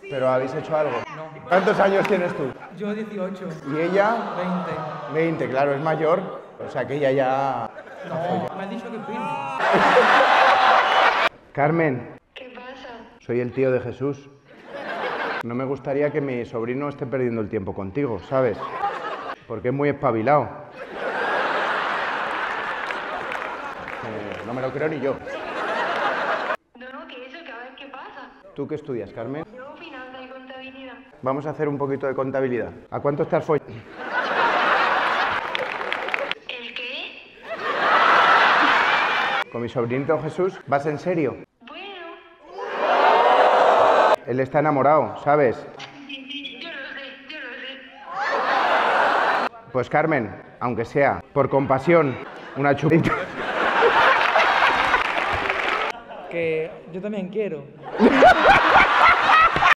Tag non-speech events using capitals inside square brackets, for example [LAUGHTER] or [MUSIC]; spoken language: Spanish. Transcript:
¿Pero habéis hecho algo? No. ¿Cuántos años tienes tú? Yo 18, ¿Y ella? 20. 20, claro, es mayor. O sea que ella ya... No, me has dicho que. [LAUGHS] Carmen, ¿Qué pasa? soy el tío de Jesús. No me gustaría que mi sobrino esté perdiendo el tiempo contigo, ¿sabes? Porque es muy espabilado. Eh, no me lo creo ni yo. No, no, que eso, que ¿Tú qué estudias, Carmen? Yo finanza y contabilidad. Vamos a hacer un poquito de contabilidad. ¿A cuánto estás follando? ¿El qué? ¿Con mi sobrinito Jesús? ¿Vas en serio? Bueno, Él está enamorado, ¿sabes? sí, sí, yo lo sé, yo lo sé. Pues Carmen, aunque sea por compasión, una chupita que yo también quiero. [LAUGHS]